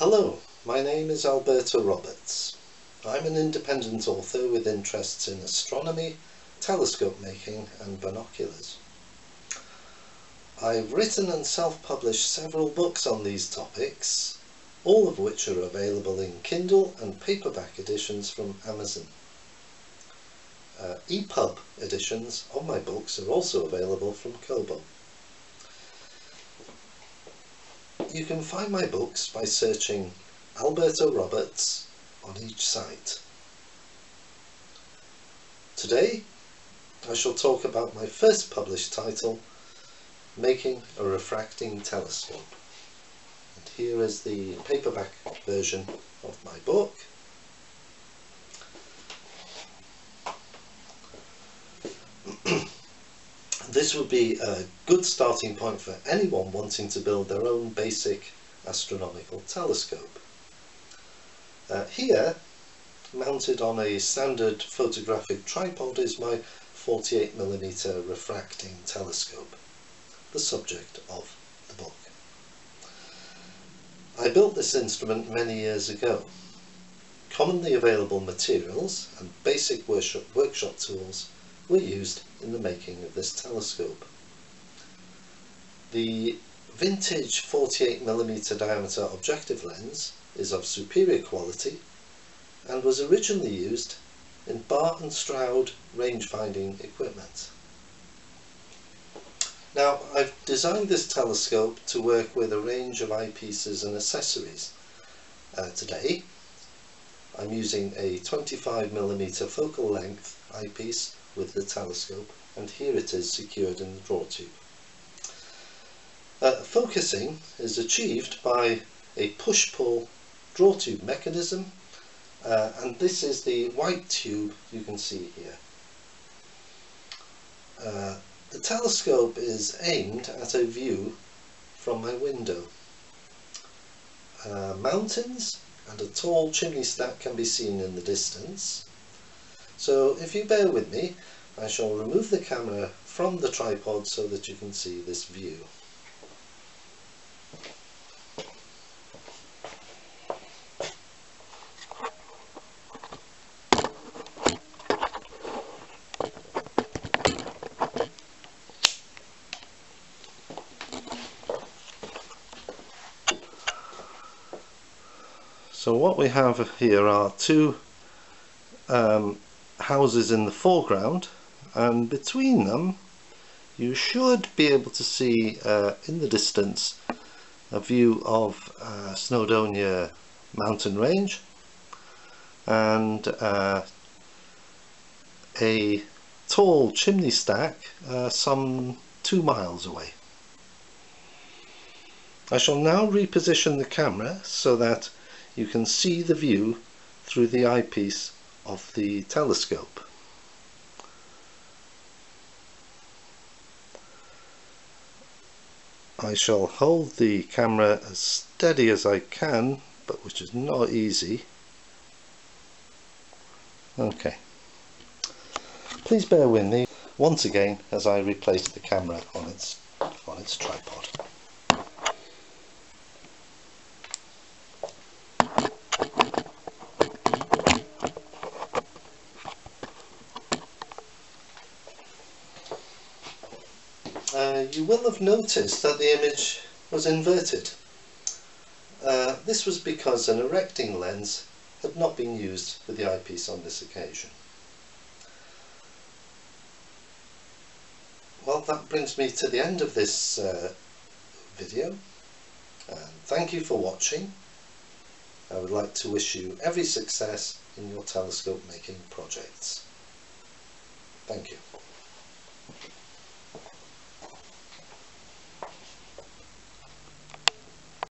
Hello, my name is Alberto Roberts. I'm an independent author with interests in astronomy, telescope making and binoculars. I've written and self-published several books on these topics, all of which are available in Kindle and paperback editions from Amazon. Uh, EPUB editions of my books are also available from Kobo. You can find my books by searching Alberto Roberts on each site. Today I shall talk about my first published title, Making a Refracting Telescope. And here is the paperback version of my book. This would be a good starting point for anyone wanting to build their own basic astronomical telescope. Uh, here, mounted on a standard photographic tripod is my 48mm refracting telescope, the subject of the book. I built this instrument many years ago. Commonly available materials and basic workshop, workshop tools were used in the making of this telescope. The vintage 48mm diameter objective lens is of superior quality and was originally used in Barr and Stroud range-finding equipment. Now I've designed this telescope to work with a range of eyepieces and accessories. Uh, today I'm using a 25mm focal length eyepiece with the telescope and here it is secured in the draw tube. Uh, focusing is achieved by a push-pull draw tube mechanism uh, and this is the white tube you can see here. Uh, the telescope is aimed at a view from my window. Uh, mountains and a tall chimney stack can be seen in the distance. So if you bear with me, I shall remove the camera from the tripod so that you can see this view. So what we have here are two um, houses in the foreground and between them you should be able to see uh, in the distance a view of uh, Snowdonia mountain range and uh, a tall chimney stack uh, some two miles away. I shall now reposition the camera so that you can see the view through the eyepiece of the telescope. I shall hold the camera as steady as I can but which is not easy. Okay. Please bear with me once again as I replace the camera on its on its tripod uh, you will have noticed that the image was inverted. Uh, this was because an erecting lens had not been used for the eyepiece on this occasion. Well, that brings me to the end of this uh, video. thank you for watching. I would like to wish you every success in your telescope making projects. Thank you.